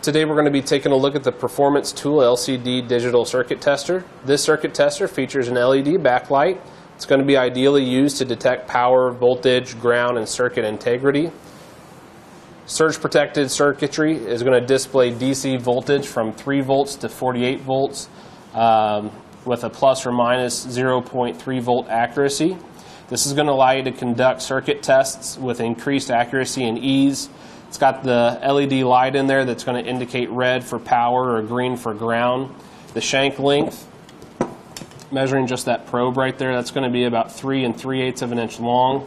Today we're going to be taking a look at the Performance Tool LCD digital circuit tester. This circuit tester features an LED backlight. It's going to be ideally used to detect power, voltage, ground, and circuit integrity. Surge protected circuitry is going to display DC voltage from 3 volts to 48 volts um, with a plus or minus 0.3 volt accuracy. This is going to allow you to conduct circuit tests with increased accuracy and ease. It's got the LED light in there that's going to indicate red for power or green for ground. The shank length, measuring just that probe right there, that's going to be about 3 and 3 eighths of an inch long.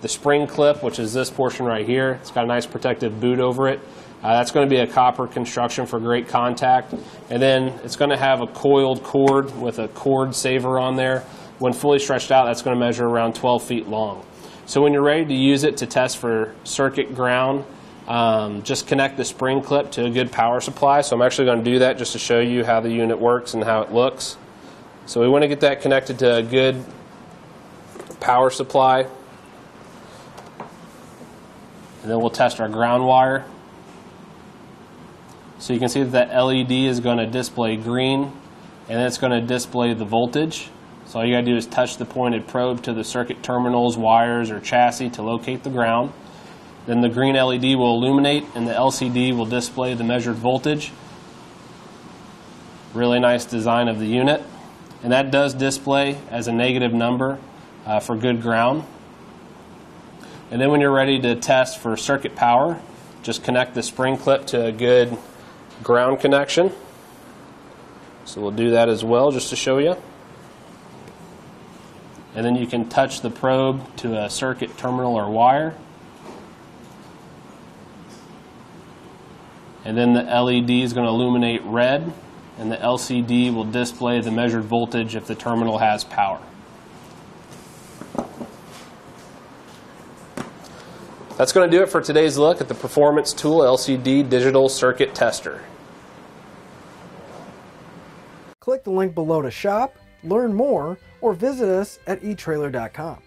The spring clip, which is this portion right here, it's got a nice protective boot over it. Uh, that's going to be a copper construction for great contact. And then it's going to have a coiled cord with a cord saver on there. When fully stretched out, that's going to measure around 12 feet long. So when you're ready to use it to test for circuit ground, um, just connect the spring clip to a good power supply. So I'm actually going to do that just to show you how the unit works and how it looks. So we want to get that connected to a good power supply. And then we'll test our ground wire. So you can see that that LED is going to display green and it's going to display the voltage. So all you got to do is touch the pointed probe to the circuit terminals, wires, or chassis to locate the ground. Then the green LED will illuminate and the LCD will display the measured voltage. Really nice design of the unit. And that does display as a negative number uh, for good ground. And then when you're ready to test for circuit power, just connect the spring clip to a good ground connection. So we'll do that as well just to show you. And then you can touch the probe to a circuit terminal or wire. and then the LED is going to illuminate red and the LCD will display the measured voltage if the terminal has power. That's going to do it for today's look at the Performance Tool LCD Digital Circuit Tester. Click the link below to shop, learn more, or visit us at eTrailer.com.